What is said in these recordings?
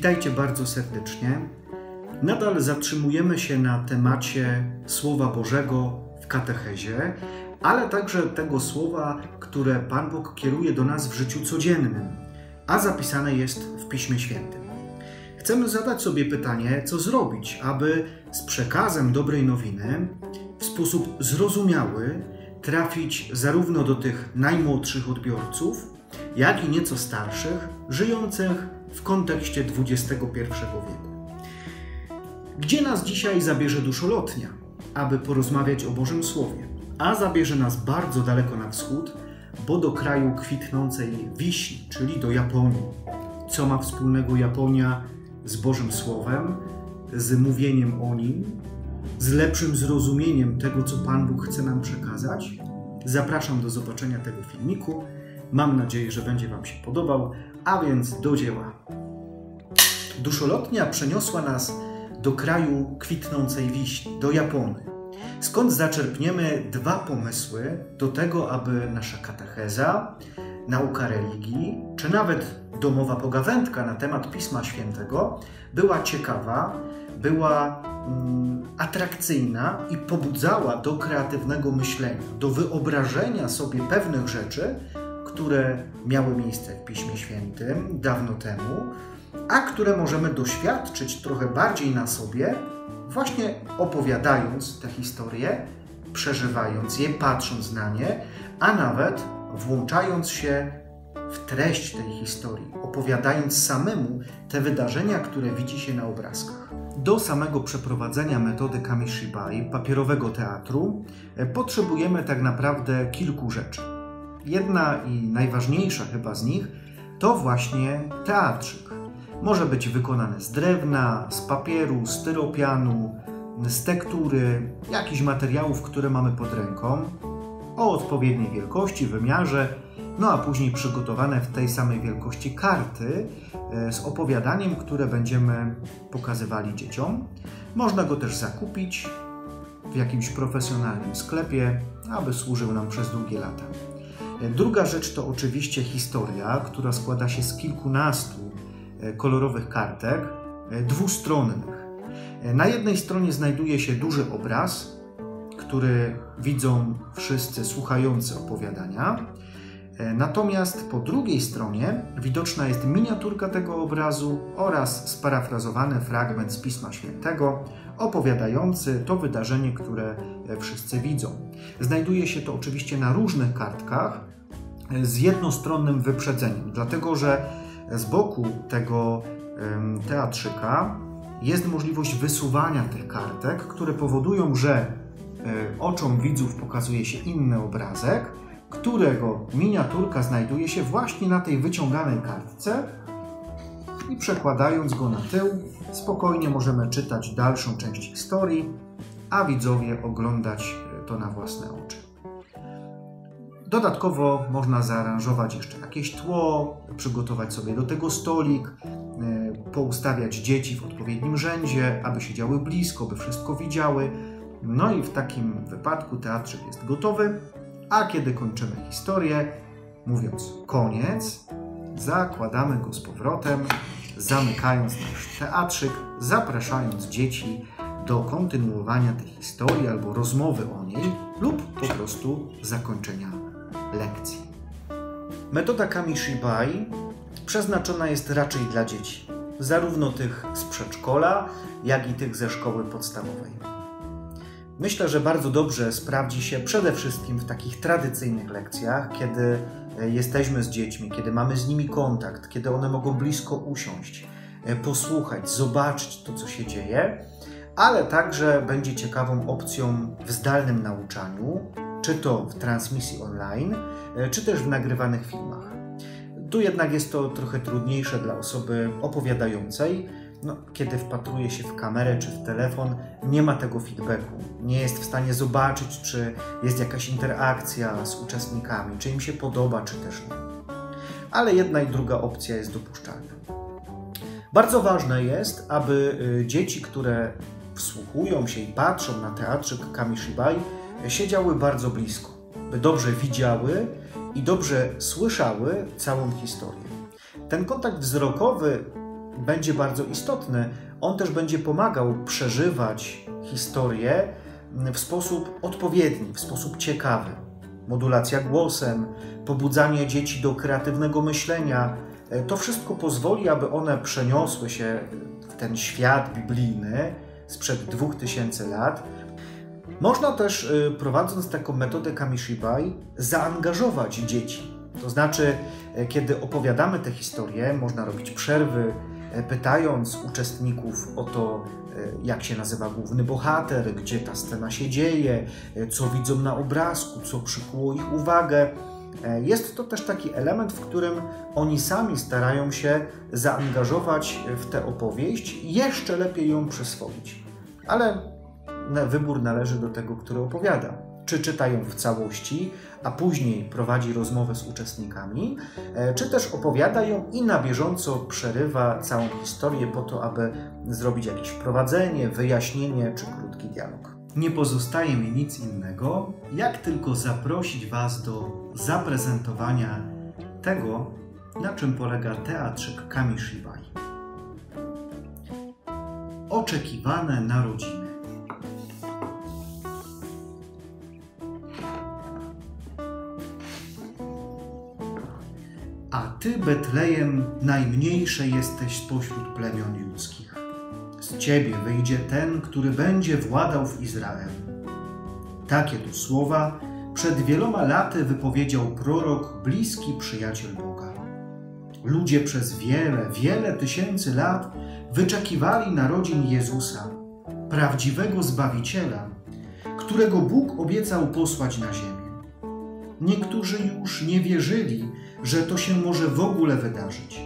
Witajcie bardzo serdecznie. Nadal zatrzymujemy się na temacie Słowa Bożego w katechezie, ale także tego słowa, które Pan Bóg kieruje do nas w życiu codziennym, a zapisane jest w Piśmie Świętym. Chcemy zadać sobie pytanie, co zrobić, aby z przekazem dobrej nowiny w sposób zrozumiały trafić zarówno do tych najmłodszych odbiorców, jak i nieco starszych, żyjących w kontekście XXI wieku. Gdzie nas dzisiaj zabierze duszolotnia, aby porozmawiać o Bożym Słowie? A zabierze nas bardzo daleko na wschód, bo do kraju kwitnącej wiśni, czyli do Japonii. Co ma wspólnego Japonia z Bożym Słowem, z mówieniem o nim, z lepszym zrozumieniem tego, co Pan Bóg chce nam przekazać? Zapraszam do zobaczenia tego filmiku. Mam nadzieję, że będzie Wam się podobał, a więc do dzieła. Duszolotnia przeniosła nas do kraju kwitnącej wiśni, do Japonii. Skąd zaczerpniemy dwa pomysły do tego, aby nasza katecheza, nauka religii, czy nawet domowa pogawędka na temat Pisma Świętego była ciekawa, była mm, atrakcyjna i pobudzała do kreatywnego myślenia, do wyobrażenia sobie pewnych rzeczy, które miały miejsce w Piśmie Świętym dawno temu, a które możemy doświadczyć trochę bardziej na sobie, właśnie opowiadając te historie, przeżywając je, patrząc na nie, a nawet włączając się w treść tej historii, opowiadając samemu te wydarzenia, które widzi się na obrazkach. Do samego przeprowadzenia metody Kamishibai, papierowego teatru, potrzebujemy tak naprawdę kilku rzeczy. Jedna i najważniejsza chyba z nich to właśnie teatrzyk. Może być wykonany z drewna, z papieru, styropianu, z tektury, jakichś materiałów, które mamy pod ręką, o odpowiedniej wielkości, wymiarze, no a później przygotowane w tej samej wielkości karty e, z opowiadaniem, które będziemy pokazywali dzieciom. Można go też zakupić w jakimś profesjonalnym sklepie, aby służył nam przez długie lata. Druga rzecz to oczywiście historia, która składa się z kilkunastu e, kolorowych kartek e, dwustronnych. E, na jednej stronie znajduje się duży obraz, który widzą wszyscy słuchający opowiadania. Natomiast po drugiej stronie widoczna jest miniaturka tego obrazu oraz sparafrazowany fragment z Pisma Świętego opowiadający to wydarzenie, które wszyscy widzą. Znajduje się to oczywiście na różnych kartkach, z jednostronnym wyprzedzeniem, dlatego że z boku tego teatrzyka jest możliwość wysuwania tych kartek, które powodują, że e, oczom widzów pokazuje się inny obrazek, którego miniaturka znajduje się właśnie na tej wyciąganej kartce i przekładając go na tył, spokojnie możemy czytać dalszą część historii, a widzowie oglądać to na własne oczy. Dodatkowo można zaaranżować jeszcze jakieś tło, przygotować sobie do tego stolik, e, poustawiać dzieci w odpowiednim rzędzie, aby siedziały blisko, by wszystko widziały. No i w takim wypadku teatrzyk jest gotowy, a kiedy kończymy historię, mówiąc koniec, zakładamy go z powrotem, zamykając nasz teatrzyk, zapraszając dzieci do kontynuowania tej historii albo rozmowy o niej lub po prostu zakończenia lekcji. Metoda Kamishibai przeznaczona jest raczej dla dzieci, zarówno tych z przedszkola, jak i tych ze szkoły podstawowej. Myślę, że bardzo dobrze sprawdzi się przede wszystkim w takich tradycyjnych lekcjach, kiedy e, jesteśmy z dziećmi, kiedy mamy z nimi kontakt, kiedy one mogą blisko usiąść, e, posłuchać, zobaczyć to, co się dzieje, ale także będzie ciekawą opcją w zdalnym nauczaniu, czy to w transmisji online, e, czy też w nagrywanych filmach. Tu jednak jest to trochę trudniejsze dla osoby opowiadającej. No, kiedy wpatruje się w kamerę czy w telefon, nie ma tego feedbacku. Nie jest w stanie zobaczyć, czy jest jakaś interakcja z uczestnikami, czy im się podoba, czy też nie. Ale jedna i druga opcja jest dopuszczalna. Bardzo ważne jest, aby y, dzieci, które wsłuchują się i patrzą na teatrzyk Kamishibai, siedziały bardzo blisko, by dobrze widziały i dobrze słyszały całą historię. Ten kontakt wzrokowy będzie bardzo istotny. On też będzie pomagał przeżywać historię w sposób odpowiedni, w sposób ciekawy. Modulacja głosem, pobudzanie dzieci do kreatywnego myślenia to wszystko pozwoli, aby one przeniosły się w ten świat biblijny sprzed 2000 lat. Można też, y, prowadząc taką metodę Kamishibai, zaangażować dzieci. To znaczy, y, kiedy opowiadamy tę historię, można robić przerwy, y, pytając uczestników o to, jak się nazywa główny bohater, gdzie ta scena się dzieje, co widzą na obrazku, co przykuło ich uwagę. Jest to też taki element, w którym oni sami starają się zaangażować w tę opowieść i jeszcze lepiej ją przyswoić. Ale wybór należy do tego, który opowiada. Czy czytają w całości, a później prowadzi rozmowę z uczestnikami, e, czy też opowiada ją i na bieżąco przerywa całą historię po to, aby zrobić jakieś wprowadzenie, wyjaśnienie czy krótki dialog. Nie pozostaje mi nic innego, jak tylko zaprosić Was do zaprezentowania tego, na czym polega teatrzyk Kamishibai. Oczekiwane narodziny. Ty, Betlejem, najmniejsze jesteś spośród plemion ludzkich. Z ciebie wyjdzie ten, który będzie władał w Izraelu. Takie tu słowa przed wieloma laty wypowiedział prorok, bliski przyjaciel Boga. Ludzie przez wiele, wiele tysięcy lat wyczekiwali narodzin Jezusa, prawdziwego Zbawiciela, którego Bóg obiecał posłać na ziemię. Niektórzy już nie wierzyli, że to się może w ogóle wydarzyć,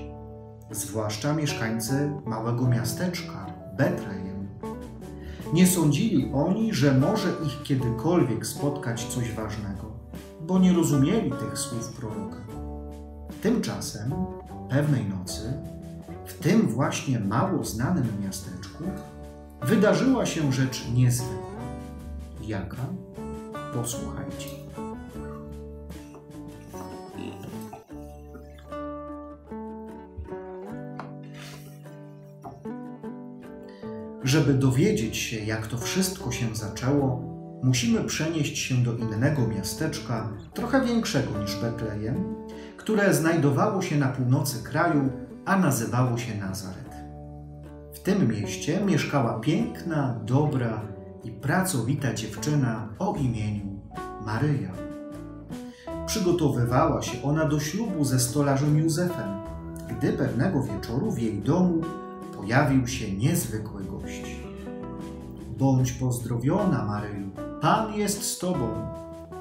zwłaszcza mieszkańcy małego miasteczka Betlejem. Nie sądzili oni, że może ich kiedykolwiek spotkać coś ważnego, bo nie rozumieli tych słów proroka. Tymczasem, pewnej nocy, w tym właśnie mało znanym miasteczku, wydarzyła się rzecz niezwykła. Jaka? Posłuchajcie. Żeby dowiedzieć się, jak to wszystko się zaczęło, musimy przenieść się do innego miasteczka, trochę większego niż Betlejem, które znajdowało się na północy kraju, a nazywało się Nazaret. W tym mieście mieszkała piękna, dobra i pracowita dziewczyna o imieniu Maryja. Przygotowywała się ona do ślubu ze stolarzem Józefem, gdy pewnego wieczoru w jej domu pojawił się niezwykły gość. Bądź pozdrowiona, Maryju, Pan jest z Tobą,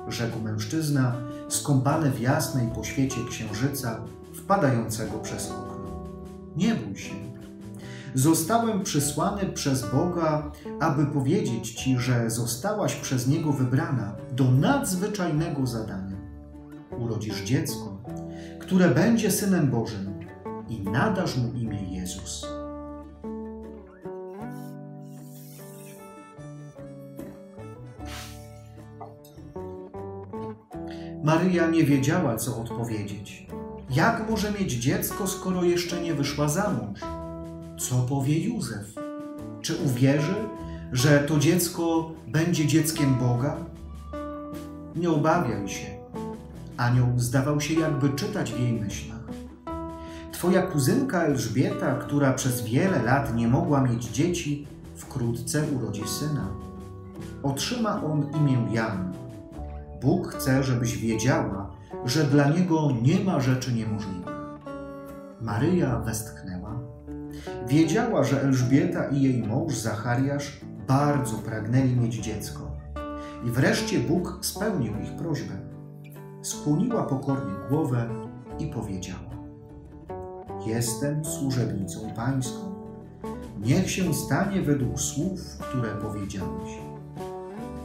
rzekł mężczyzna, skąpany w jasnej poświecie księżyca wpadającego przez okno. Nie bój się. Zostałem przysłany przez Boga, aby powiedzieć Ci, że zostałaś przez Niego wybrana do nadzwyczajnego zadania. Urodzisz dziecko, które będzie Synem Bożym i nadasz mu imię Jezus. Maryja nie wiedziała, co odpowiedzieć. Jak może mieć dziecko, skoro jeszcze nie wyszła za mąż? Co powie Józef? Czy uwierzy, że to dziecko będzie dzieckiem Boga? Nie obawiaj się. Anioł zdawał się jakby czytać w jej myślach. Twoja kuzynka Elżbieta, która przez wiele lat nie mogła mieć dzieci, wkrótce urodzi syna. Otrzyma on imię Jan Bóg chce, żebyś wiedziała, że dla Niego nie ma rzeczy niemożliwych. Maryja westchnęła. Wiedziała, że Elżbieta i jej mąż Zachariasz bardzo pragnęli mieć dziecko. I wreszcie Bóg spełnił ich prośbę. Skłoniła pokornie głowę i powiedziała: Jestem służebnicą Pańską. Niech się stanie według słów, które powiedziałeś.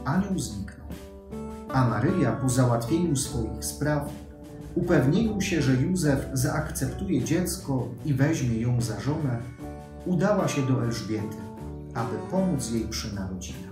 Anioł zniknął a Maryja po załatwieniu swoich spraw, upewnieniu się, że Józef zaakceptuje dziecko i weźmie ją za żonę, udała się do Elżbiety, aby pomóc jej przy narodzinach.